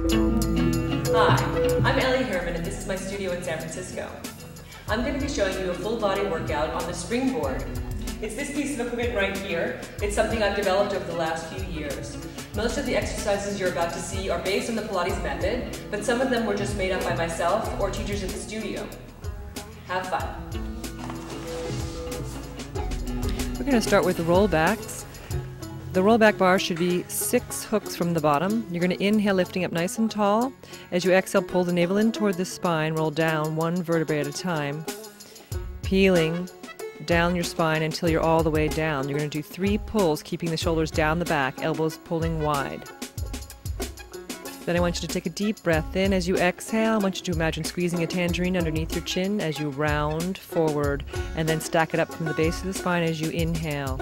Hi, I'm Ellie Herman and this is my studio in San Francisco. I'm going to be showing you a full body workout on the springboard. It's this piece of equipment right here. It's something I've developed over the last few years. Most of the exercises you're about to see are based on the Pilates method, but some of them were just made up by myself or teachers at the studio. Have fun. We're going to start with rollbacks. The rollback bar should be six hooks from the bottom. You're going to inhale, lifting up nice and tall. As you exhale, pull the navel in toward the spine, roll down one vertebrae at a time, peeling down your spine until you're all the way down. You're going to do three pulls, keeping the shoulders down the back, elbows pulling wide. Then I want you to take a deep breath in as you exhale. I want you to imagine squeezing a tangerine underneath your chin as you round forward and then stack it up from the base of the spine as you inhale.